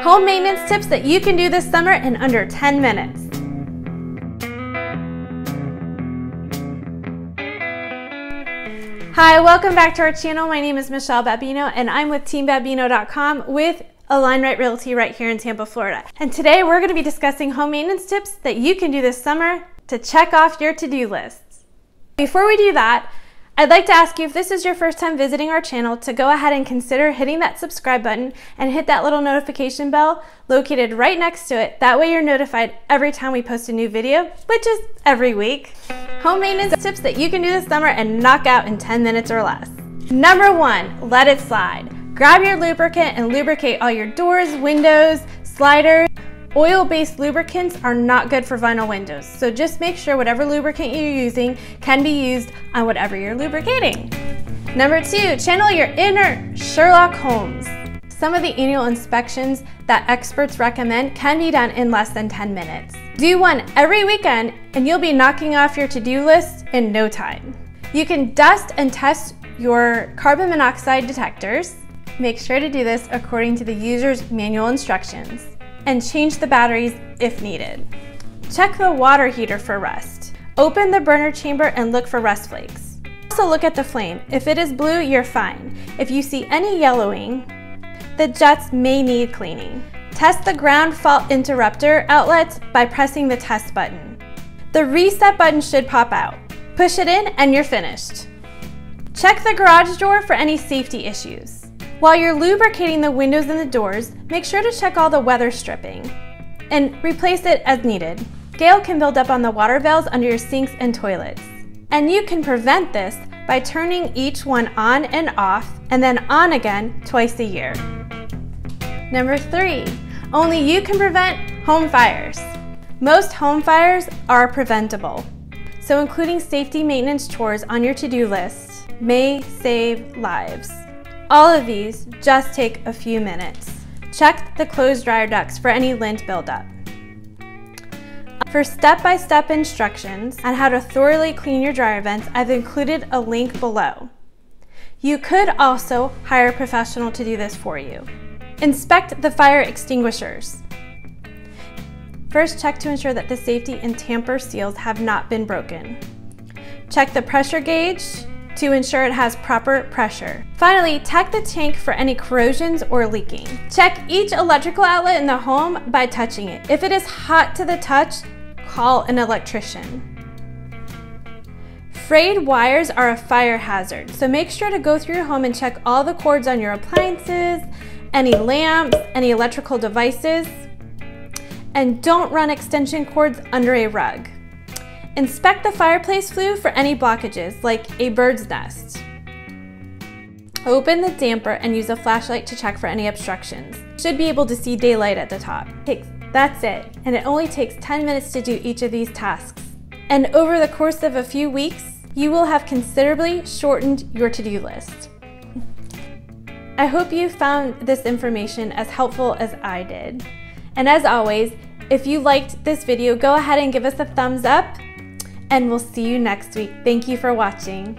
Home maintenance tips that you can do this summer in under 10 minutes. Hi, welcome back to our channel. My name is Michelle Babbino and I'm with teambabbino.com with Align Right Realty right here in Tampa, Florida. And today we're going to be discussing home maintenance tips that you can do this summer to check off your to-do lists. Before we do that, I'd like to ask you if this is your first time visiting our channel to go ahead and consider hitting that subscribe button and hit that little notification bell located right next to it. That way you're notified every time we post a new video, which is every week. Home maintenance tips that you can do this summer and knock out in 10 minutes or less. Number one, let it slide. Grab your lubricant and lubricate all your doors, windows, sliders, Oil-based lubricants are not good for vinyl windows, so just make sure whatever lubricant you're using can be used on whatever you're lubricating. Number two, channel your inner Sherlock Holmes. Some of the annual inspections that experts recommend can be done in less than 10 minutes. Do one every weekend and you'll be knocking off your to-do list in no time. You can dust and test your carbon monoxide detectors. Make sure to do this according to the user's manual instructions and change the batteries if needed. Check the water heater for rust. Open the burner chamber and look for rust flakes. Also look at the flame. If it is blue, you're fine. If you see any yellowing, the jets may need cleaning. Test the ground fault interrupter outlet by pressing the test button. The reset button should pop out. Push it in and you're finished. Check the garage door for any safety issues. While you're lubricating the windows and the doors, make sure to check all the weather stripping and replace it as needed. Scale can build up on the water valves under your sinks and toilets. And you can prevent this by turning each one on and off and then on again twice a year. Number three, only you can prevent home fires. Most home fires are preventable, so including safety maintenance chores on your to-do list may save lives. All of these just take a few minutes. Check the closed dryer ducts for any lint buildup. For step-by-step -step instructions on how to thoroughly clean your dryer vents, I've included a link below. You could also hire a professional to do this for you. Inspect the fire extinguishers. First, check to ensure that the safety and tamper seals have not been broken. Check the pressure gauge to ensure it has proper pressure. Finally, check the tank for any corrosions or leaking. Check each electrical outlet in the home by touching it. If it is hot to the touch, call an electrician. Frayed wires are a fire hazard, so make sure to go through your home and check all the cords on your appliances, any lamps, any electrical devices, and don't run extension cords under a rug. Inspect the fireplace flue for any blockages, like a bird's nest. Open the damper and use a flashlight to check for any obstructions. Should be able to see daylight at the top. That's it, and it only takes 10 minutes to do each of these tasks. And over the course of a few weeks, you will have considerably shortened your to-do list. I hope you found this information as helpful as I did. And as always, if you liked this video, go ahead and give us a thumbs up and we'll see you next week. Thank you for watching.